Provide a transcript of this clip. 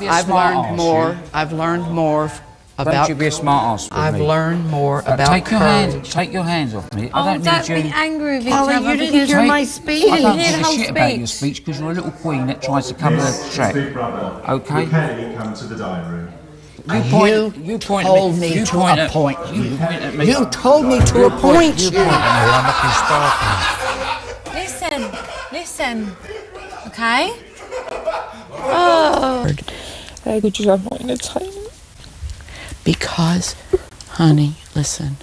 be a I've smart learned ass, more. yeah? I've learned more f- Don't about. you be a smart ass with I've me. learned more Uh, about take your courage. hands. Take your hands off me. Oh, I don't don't need be angry with each other. you didn't hear Take- my speech. I don't hear give a whole shit about your speech. speech because you're a little queen that tries to cover the Miss track. Big Brother. Okay. Will Penny come to the dining room? You point. You You point. told at me you to point at- appoint You you. point at me. You told me to appoint you. Listen, listen. Okay? Because, honey, listen.